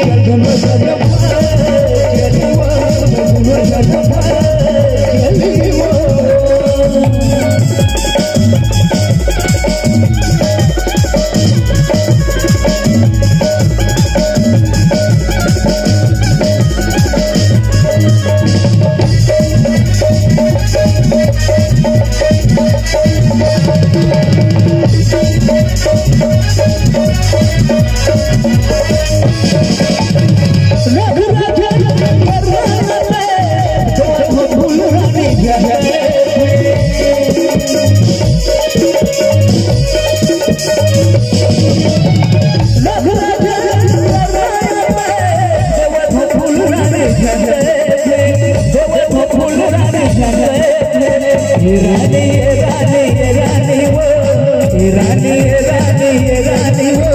que no se te रानी रानी रानी वो रानी रानी रानी वो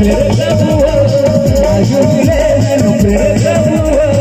nombre de going to en el.